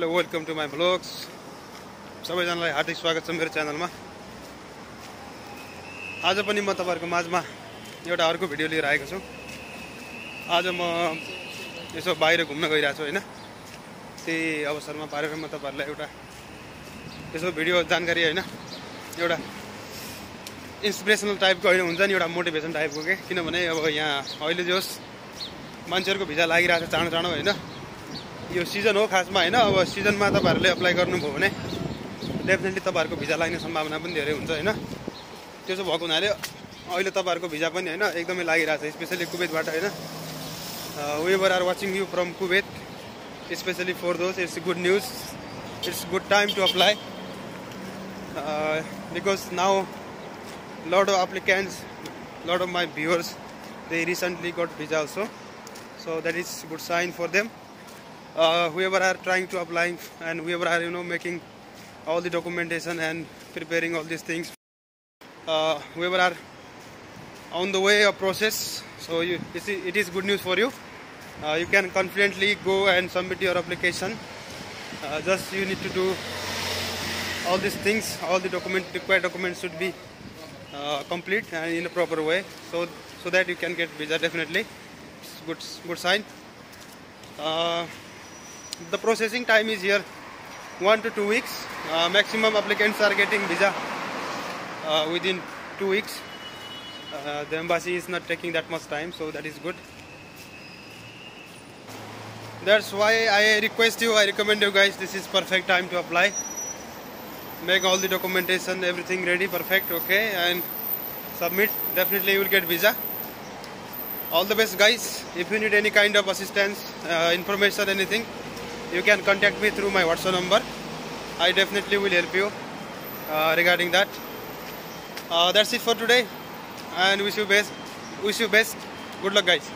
Hello welcome to my blogs सबैजनालाई हार्दिक स्वागत छ मेरो च्यानलमा। आज पनि म तपाईँहरूको माझमा एउटा अर्को भिडियो लिएर आएको छु। आज म यसो बाहिर घुम्न गइरहेको छु होइन? त्यही अवसरमा पारेर म तपाईँहरूलाई एउटा यसो भिडियो जानकारी होइन? एउटा इन्सपिरेसनल टाइपको होइन हुन्छ नि एउटा मोटिभेसन टाइपको के? किनभने अब यहाँ अहिले जे होस् मान्छेहरूको भिजा लागिरहेको छ चाँडो चाँडो होइन? यो सिजन हो खासमा होइन? अब सिजनमा तपाईँहरूले एप्लाई गर्नुभयो भने डेफिनेटली तपाईँहरूको भिजा लाग्ने सम्भावना पनि धेरै हुन्छ होइन? त्यसो भएको हुनाले अहिले तपाईँहरूको भिजा पनि होइन एकदमै लागिरहेको छ स्पेसली कुवेतबाट होइन? Whoever are watching you from Kuwait specially for those it's good news it's good time to apply because now lot of applicants lot of my viewers they recently got visa also. So that is good sign for them. Uh, whoever are trying to apply and whoever are you know making all the documentation and preparing all these things uh, whoever are on the way of process so you, it is good news for you. Uh, you can confidently go and submit your application. Uh, just you need to do all these things all the document required documents should be uh, complete and in a proper way so so that you can get visa. Definitely it's good good sign. Uh, the processing time is here one to two weeks. Uh, maximum applicants are getting visa uh, within two weeks. Uh, the embassy is not taking that much time so that is good. That's why i request you i recommend you guys this is perfect time to apply. Make all the documentation everything ready perfect okay and submit. Definitely you will get visa. All the best guys. If you need any kind of assistance uh, information anything you can contact me through my whatsapp number. I definitely will help you uh, regarding that. Uh, that's it for today and wish you best wish you best. Good luck guys